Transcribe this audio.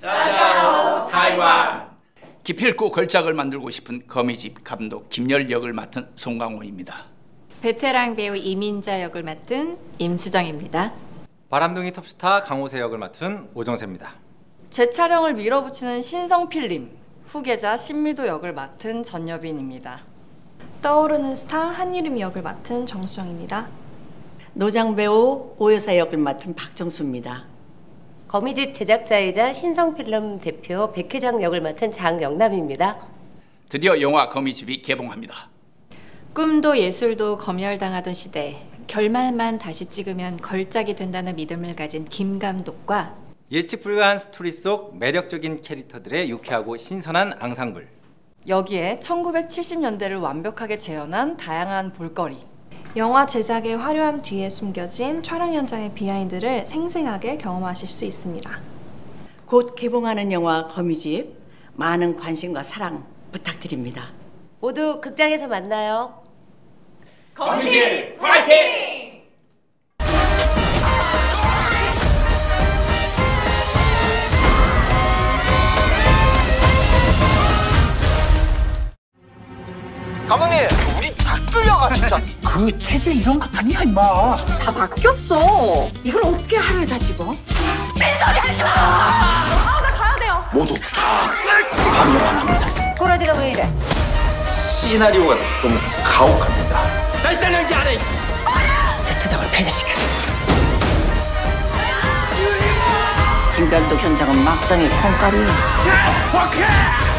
따자오 타이완 기필코 걸작을 만들고 싶은 거미집 감독 김열 역을 맡은 송강호입니다. 베테랑 배우 이민자 역을 맡은 임수정입니다. 바람둥이 톱스타 강호세 역을 맡은 오정세입니다. 재촬영을 밀어붙이는 신성필님, 후계자 신미도 역을 맡은 전여빈입니다. 떠오르는 스타 한유림 역을 맡은 정수정입니다. 노장 배우 오여사 역을 맡은 박정수입니다. 거미집 제작자이자 신성필름 대표 백회장 역을 맡은 장영남입니다. 드디어 영화 거미집이 개봉합니다. 꿈도 예술도 검열당하던 시대, 결말만 다시 찍으면 걸작이 된다는 믿음을 가진 김 감독과 예측 불가한 스토리 속 매력적인 캐릭터들의 유쾌하고 신선한 앙상블. 여기에 1970년대를 완벽하게 재현한 다양한 볼거리. 영화 제작의 화려함 뒤에 숨겨진 촬영 현장의 비하인드를 생생하게 경험하실 수 있습니다. 곧 개봉하는 영화 거미집 많은 관심과 사랑 부탁드립니다. 모두 극장에서 만나요. 거미집 파이팅! 감독님 그 체제 이런 거 아니야 임마 다 바뀌었어. 이걸 어떻게 하루에 다 찍어? 모두 다 방해만 합니다 꼬라지가 왜 이래? 시나리오가 좀 가혹합니다 나 이딴 연기 안해 세트장을 폐쇄시켜. 김감독 현장은 막장의 콩가루. 오케이